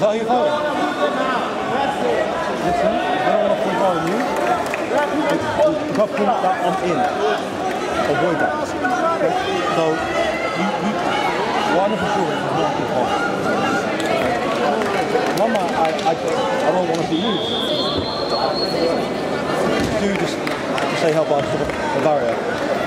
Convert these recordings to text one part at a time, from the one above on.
Is that how you thought? Listen, I don't want to point you. That in, avoid that. Okay? So, you, you, one of the is not. One man, I, I, I don't want to be used. Do just say help us the barrier.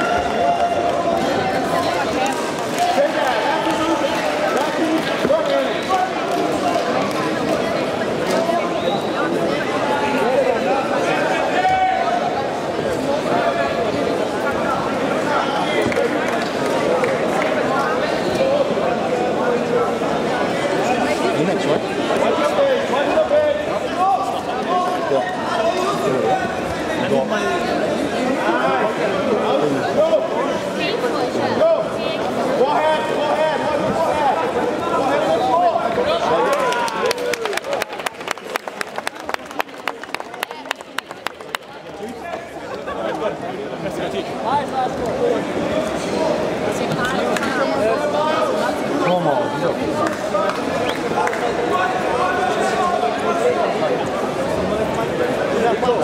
đến sản xuất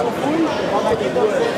não fui, mas aqui também.